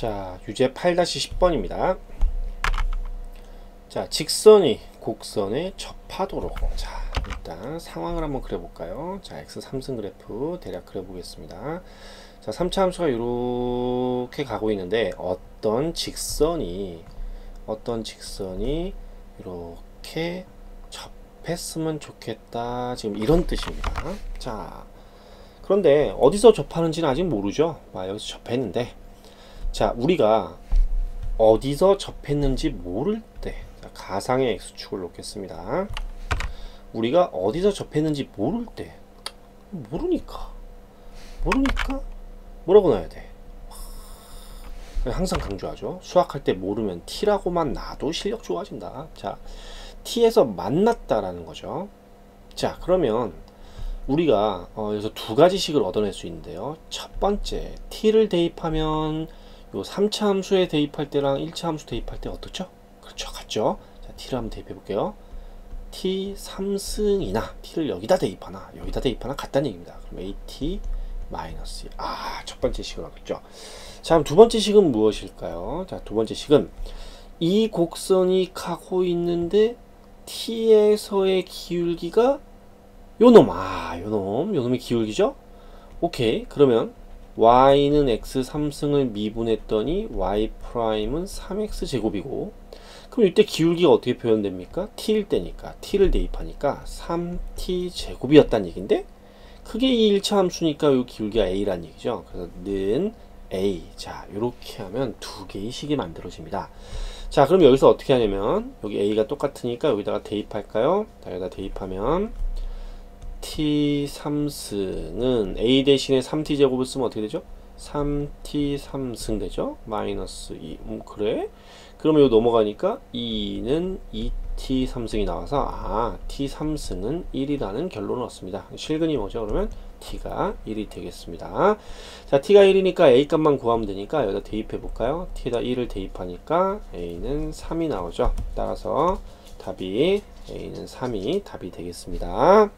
자, 유제 8-10번입니다. 자, 직선이 곡선에 접하도록. 자, 일단 상황을 한번 그려볼까요? 자, x 3승 그래프 대략 그려보겠습니다. 자, 3차 함수가 이렇게 가고 있는데 어떤 직선이 어떤 직선이 이렇게 접했으면 좋겠다. 지금 이런 뜻입니다. 자, 그런데 어디서 접하는지는 아직 모르죠. 아, 여기서 접했는데 자, 우리가 어디서 접했는지 모를 때 자, 가상의 x축을 놓겠습니다. 우리가 어디서 접했는지 모를 때 모르니까 모르니까 뭐라고 넣어야 돼? 항상 강조하죠. 수학할 때 모르면 t라고만 놔도 실력 좋아진다. 자, t에서 만났다라는 거죠. 자, 그러면 우리가 어, 여기서 두 가지식을 얻어낼 수 있는데요. 첫 번째, t를 대입하면 요 3차 함수에 대입할 때랑 1차 함수 대입할 때 어떻죠? 그렇죠. 같죠? 자, t를 한번 대입해 볼게요. t 3승이나 t를 여기다 대입하나 여기다 대입하나 같다는 얘기입니다. 그럼 at 마이너스 아, 첫 번째 식을 하겠죠. 자, 그럼 두 번째 식은 무엇일까요? 자, 두 번째 식은 이 곡선이 가고 있는데 t에서의 기울기가 요놈, 아, 요놈, 요놈의 기울기죠? 오케이. 그러면 y는 x 3승을 미분했더니 y 프라임은 3x 제곱이고 그럼 이때 기울기가 어떻게 표현됩니까? t일 때니까 t를 대입하니까 3t 제곱이었다는 얘기인데 그게 이 1차 함수니까 요 기울기가 a란 얘기죠. 그래서 는 a 자 이렇게 하면 두 개의 식이 만들어집니다. 자 그럼 여기서 어떻게 하냐면 여기 a가 똑같으니까 여기다가 대입할까요? 여기다 대입하면 t 3승은 a 대신에 3t 제곱을 쓰면 어떻게 되죠? 3t 3승 되죠? 마이너스 2 음, 그래? 그러면 이거 넘어가니까 2는 2t 3승이 나와서 아 t 3승은 1이라는 결론을 얻습니다. 실근이 뭐죠? 그러면 t가 1이 되겠습니다. 자 t가 1이니까 a 값만 구하면 되니까 여기다 대입해 볼까요? t에다 1을 대입하니까 a는 3이 나오죠. 따라서 답이 a는 3이 답이 되겠습니다.